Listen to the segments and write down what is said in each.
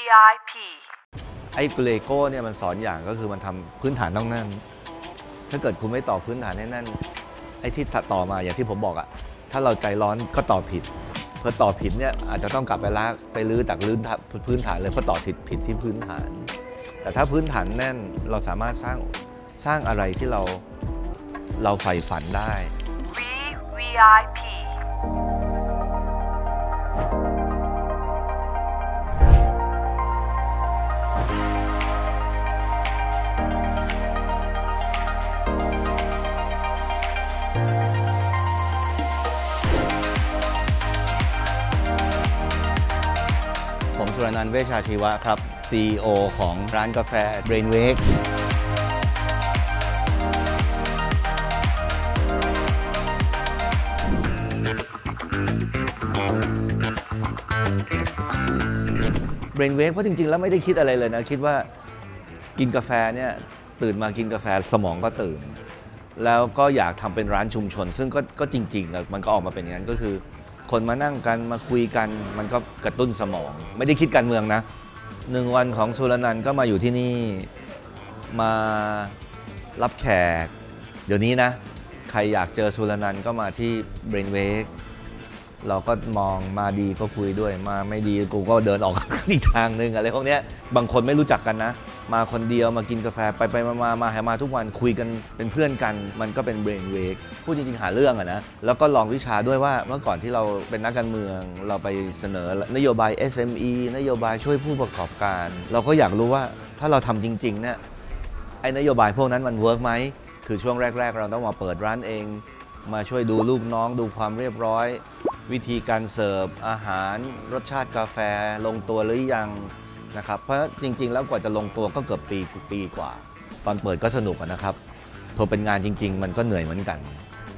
VIP ไอ้เลโก้เนี่ยมันสอนอย่างก็คือมันทำพื้นฐานต้องแน่น ถ้าเกิดคุณไม่ต่อพื้นฐานให้แน่น ไอ้ที่ต่อมาอย่างที่ผมบอกอะถ้าเราใจร้อนก็ต่อผิดเพื่อต่อผิดเนี่ยอาจจะต้องกลับไปลากไปรื้อตักรื้อพื้นฐานเลยเพราะต่อผิดผิดที่พื้นฐาน แต่ถ้าพื้นฐานแน่นเราสามารถสร้างสร้างอะไรที่เราเราใฝ่ฝันได้ VVIP นันเวชชาชีวะครับ CEO ของร้านกาแฟ Brainwake เบรนเวกเพราะจริง ๆ แล้วไม่ได้คิดอะไรเลยนะ คิดว่ากินกาแฟเนี่ยตื่นมากินกาแฟสมองก็ตื่น แล้วก็อยากทำเป็นร้านชุมชน ซึ่งก็ก็จริงๆ มันก็ออกมาเป็นอย่างนั้นก็คือ คนมานั่งกันมาคุยกัน มันก็กระตุ้นสมอง ไม่ได้คิดการเมืองนะหนึ่งวันของสุรนันท์ก็มาอยู่ที่นี่มารับแขก เดี๋ยวนี้นะ ใครอยากเจอสุรนันท์ก็มาที่เบรนเวกเราก็มองมาดีก็คุยด้วยมาไม่ดีกูก็เดินออกอีกทางหนึ่งอะไรพวกนี้บางคนไม่รู้จักกันนะ มาคนเดียวมากินกาแฟไปไปมามามาหามาทุกวันคุยกันเป็นเพื่อนกัน มันก็เป็น Brainwake พูดจริงๆหาเรื่องอะนะแล้วก็ลองวิชาด้วยว่าเมื่อก่อนที่เราเป็นนักการเมือง เราไปเสนอนโยบาย SME นโยบายช่วยผู้ประกอบการ เราก็อยากรู้ว่าถ้าเราทำจริงๆเนี่ยไอ้นโยบายพวกนั้นมัน work ไหมคือช่วงแรก ๆ เราต้องมาเปิดร้านเอง มาช่วยดูลูกน้องดูความเรียบร้อย วิธีการเสิร์ฟอาหารรสชาติกาแฟลงตัวหรือยัง นะครับ เพราะจริง ๆ แล้วกว่าจะลงตัวก็เกือบปีปีกว่า ตอนเปิดก็สนุกนะครับพอเป็นงานจริง ๆ มันก็เหนื่อยเหมือนกัน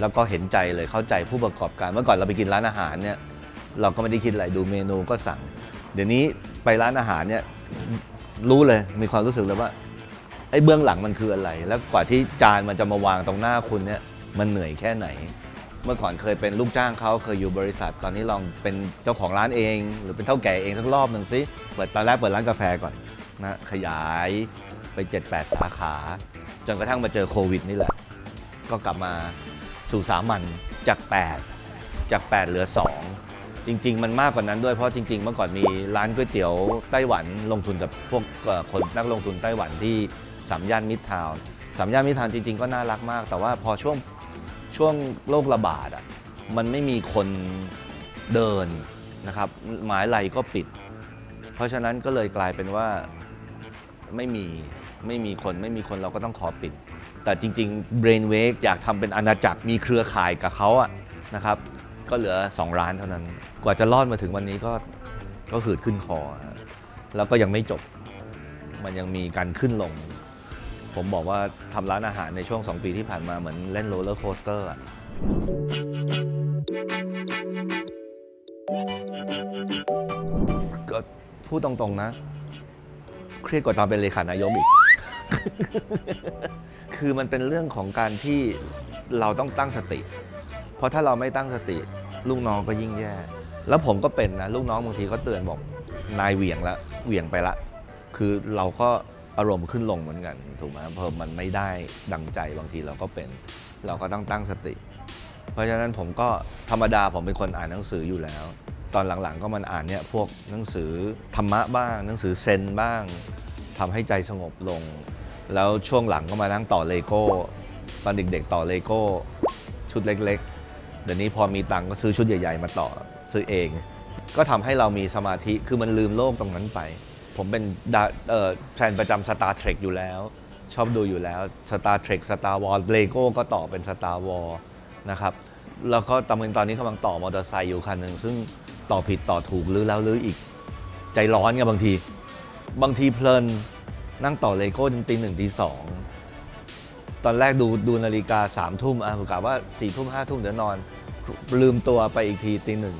แล้วก็เห็นใจเลยเข้าใจผู้ประกอบการ เมื่อก่อนเราไปกินร้านอาหารเนี่ยเราก็ไม่ได้คิดอะไรดูเมนูก็สั่ง เดี๋ยวนี้ไปร้านอาหารเนี่ยรู้เลยมีความรู้สึกเลยว่าไอ้เบื้องหลังมันคืออะไร แล้วกว่าที่จานมันจะมาวางตรงหน้าคุณเนี่ยมันเหนื่อยแค่ไหน เมื่อก่อนเคยเป็นลูกจ้างเขาเคยอยู่บริษัท ตอนนี้ลองเป็นเจ้าของร้านเอง หรือเป็นเท่าแก่เองสักรอบหนึ่งสิเปิดตอนแรกเปิดร้านกาแฟก่อนนะขยายไป 7-8 สาขา จนกระทั่งมาเจอโควิดนี่แหละ ก็กลับมาสู่สามัญจาก 8 จาก 8 เหลือ 2 จริง ๆ มันมากกว่านั้นด้วยเพราะจริง ๆ เมื่อก่อนมีร้านก๋วยเตี๋ยวไต้หวันลงทุนกับพวกคนนักลงทุนไต้หวันที่สามย่านมิตรทาวน์สามย่านมิตรทาวน์จริง ๆ ก็น่ารักมาก แต่ว่าพอช่วง ช่วงโรคระบาดอะมันไม่มีคนเดินนะครับหมายไหลก็ปิด เพราะฉะนั้นก็เลยกลายเป็นว่าไม่มีไม่มีคนไม่มีคนเราก็ต้องขอปิด แต่จริงๆ Brainwake อยากทำเป็นอาณาจักรมีเครือข่ายกับเขาอะนะครับ ก็เหลือ 2 ร้านเท่านั้น กว่าจะรอดมาถึงวันนี้ก็ก็หืดขึ้นคอ แล้วก็ยังไม่จบ มันยังมีการขึ้นลง ผมบอกว่าทำร้านอาหารในช่วง 2 ปีที่ผ่านมาเหมือนเล่น roller coaster อะก็พูดตรงๆนะ เครียดกว่าตอนเป็นเลขานายกอีก คือมันเป็นเรื่องของการที่เราต้องตั้งสติ เพราะถ้าเราไม่ตั้งสติ ลูกน้องก็ยิ่งแย่ แล้วผมก็เป็นนะ ลูกน้องบางทีก็เตือนบอกนายเหวี่ยงละเหวี่ยงไปละ คือเราก็ อารมณ์ขึ้นลงเหมือนกันถูกไหมเพอมันไม่ได้ดังใจบางทีเราก็เป็น เราก็ต้องตั้งสติ เพราะฉะนั้นผมก็ธรรมดาผมเป็นคนอ่านหนังสืออยู่แล้ว ตอนหลังๆก็มันอ่านเนี่ยพวกหนังสือธรรมะบ้าง หนังสือเซนบ้างทำให้ใจสงบลง แล้วช่วงหลังก็มานั่งต่อเลโก้ ตอนเด็กๆต่อเลโก้ ชุดเล็กๆ เดี๋ยวนี้พอมีตังก็ซื้อชุดใหญ่ ๆ มาต่อซื้อเอง ก็ทำให้เรามีสมาธิคือมันลืมโลกตรงนั้นไป ผมเป็นแฟนประจำ Star Trek อยู่แล้ว ชอบดูอยู่แล้ว Star Trek Star Wars Lego ก็ต่อเป็น Star Wars นะครับแล้วก็ตอนตอนนี้กำลังต่อมอเตอร์ไซค์อยู่คันหนึ่งซึ่งต่อผิดต่อถูกหรือแล้วหรืออีก ใจร้อนไงบางที บางทีเพลินนั่งต่อเลโก้จนตีหนึ่งตีสองตอนแรกดูดูนาฬิกาสามทุ่มอะผมกะว่าสี่ทุ่มห้าทุ่มเดี๋ยวนอน ลืมตัวไปอีกทีตีหนึ่ง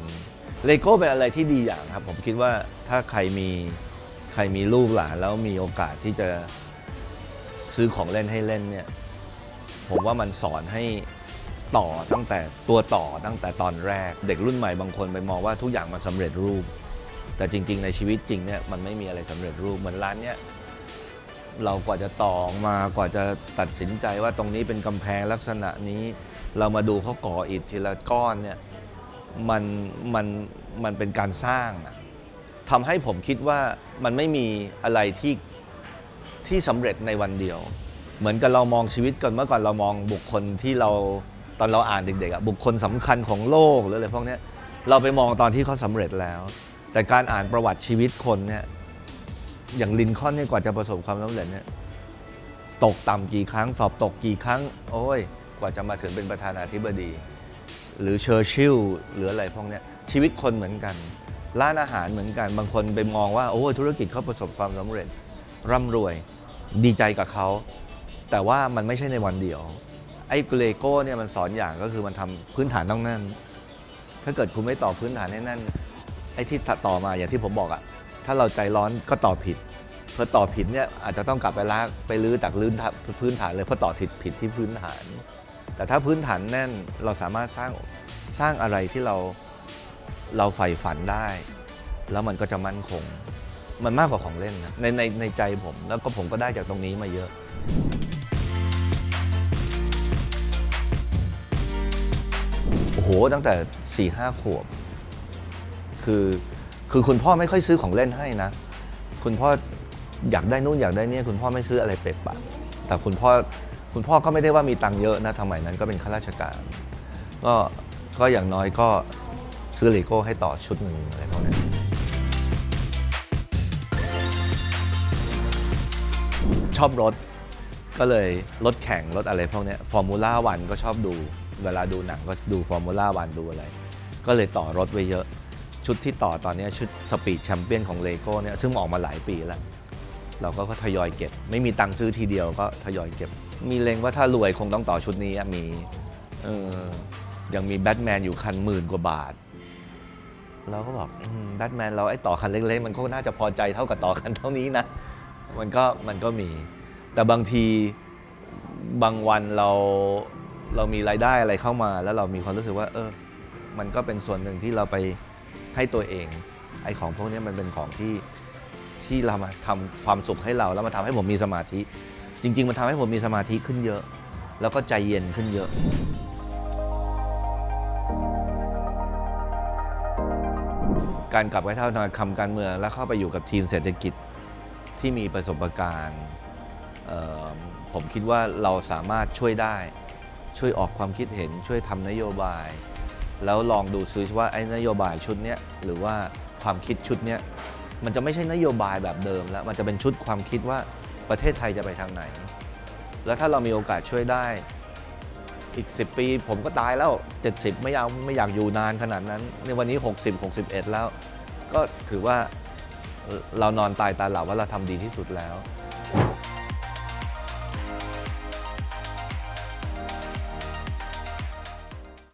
เลโก้เป็นอะไรที่ดีอย่างครับ ผมคิดว่าถ้าใครมี ใครมีลูกหลานแล้วมีโอกาสที่จะซื้อของเล่นให้เล่นเนี่ย ผมว่ามันสอนให้ต่อตั้งแต่ตัวต่อตั้งแต่ตอนแรก เด็กรุ่นใหม่บางคนไปมองว่าทุกอย่างมันสำเร็จรูป แต่จริง ๆ ในชีวิตจริงเนี่ยมันไม่มีอะไรสำเร็จรูปเหมือนร้านเนี้ยเรากว่าจะต่อมากว่าจะตัดสินใจว่าตรงนี้เป็นกำแพงลักษณะนี้ เรามาดูเขาก่ออิฐทีละก้อนเนี่ยมันมันมันเป็นการสร้างอะ ทำให้ผมคิดว่ามันไม่มีอะไรที่ที่สำเร็จในวันเดียว เหมือนกับเรามองชีวิตก่อนเมื่อก่อนเรามองบุคคลที่เราตอนเราอ่านเด็กๆอะบุคคลสำคัญของโลกหรืออะไรพวกนี้เราไปมองตอนที่เขาสำเร็จแล้ว แต่การอ่านประวัติชีวิตคนเนี่ยอย่างลินคอนเนี่ยกว่าจะประสบความสำเร็จเนี่ยตกต่ำกี่ครั้ง สอบตกกี่ครั้ง โอ้ย กว่าจะมาถึงเป็นประธานาธิบดี หรือเชอร์ชิลหรืออะไรพวกนี้ชีวิตคนเหมือนกัน ร้านอาหารเหมือนกันบางคนไปมองว่าโอ้ธุรกิจเขาประสบความสำเร็จ ร่ำรวยดีใจกับเขา แต่ว่ามันไม่ใช่ในวันเดียว ไอ้เลโก้เนี่ยมันสอนอย่างก็คือมันทำพื้นฐานต้องแน่น ถ้าเกิดคุณไม่ต่อพื้นฐานให้แน่นไอ้ที่ต่อมาอย่างที่ผมบอกอะถ้าเราใจร้อนก็ต่อผิดพอต่อผิดเนี่ยอาจจะต้องกลับไปลากไปลื้อจากลื้นพื้นฐานเลยเพราะต่อผิดผิดที่พื้นฐาน แต่ถ้าพื้นฐานแน่นเราสามารถสร้างสร้างอะไรที่เรา เราใฝ่ฝันได้ แล้วมันก็จะมั่นคง มันมากกว่าของเล่นนะในในในใจผมแล้วก็ผมก็ได้จากตรงนี้มาเยอะ โอ้โห ตั้งแต่4ี่ห้าขวบ คือคือคุณพ่อไม่ค่อยซื้อของเล่นให้นะ คุณพ่ออยากได้นู่นอยากได้นี่คุณพ่อไม่ซื้ออะไรเป็ดปะแต่คุณพ่อคุณพ่อก็ไม่ได้ว่ามีตังค์เยอะนะสมัยนั้นก็เป็นข้าราชการ ก็ก็อย่างน้อยก็ ซื้อเลโก้ให้ต่อชุดหนึ่งอะไรพวกนี้ชอบรถก็เลยรถแข่งรถอะไรพวกนี้ฟอร์มูล่าวันก็ชอบดู เวลาดูหนังก็ดู Formula One ดูอะไร ก็เลยต่อรถไว้เยอะ ชุดที่ต่อตอนนี้ชุด Speed Champion ของเลโก้เนี่ยซึ่งออกมาหลายปีแล้ว เราก็ทยอยเก็บ ไม่มีตังค์ซื้อทีเดียวก็ทยอยเก็บ มีเลงว่าถ้ารวยคงต้องต่อชุดนี้มีเออยังมีแบทแมนอยู่คันหมื่นกว่าบาท เราก็บอกแบทแมนเราไอ้ต่อคันเล็กๆ มันก็น่าจะพอใจเท่ากับต่อคันเท่านี้นะ มันก็มันก็มี แต่บางทีบางวันเราเรามีรายได้อะไรเข้ามา แล้วเรามีความรู้สึกว่า เออ มันก็เป็นส่วนหนึ่งที่เราไปให้ตัวเอง ไอ้ของพวกนี้มันเป็นของที่ที่เรามาทำความสุขให้เรา แล้วมาทำให้ผมมีสมาธิ จริง ๆ มันทำให้ผมมีสมาธิขึ้นเยอะ แล้วก็ใจเย็นขึ้นเยอะ การกลับไปเท่านาคำการเมือง แล้วเข้าไปอยู่กับทีมเศรษฐกิจที่มีประสบการณ์ผมคิดว่าเราสามารถช่วยได้ ช่วยออกความคิดเห็นช่วยทำนโยบาย แล้วลองดูซิว่าไอ้นโยบายชุดนี้หรือว่าความคิดชุดนี้มันจะไม่ใช่นโยบายแบบเดิม แล้วมันจะเป็นชุดความคิดว่าประเทศไทยจะไปทางไหน แล้วถ้าเรามีโอกาสช่วยได้ อีก 10 ปี ผมก็ตายแล้ว 70 ไม่เอาไม่อยากอยู่นานขนาดนั้น ในวันนี้ 60 61 แล้ว ก็ถือว่าเอ่อเรานอนตายตาหลับว่าเราทำดีที่สุดแล้ว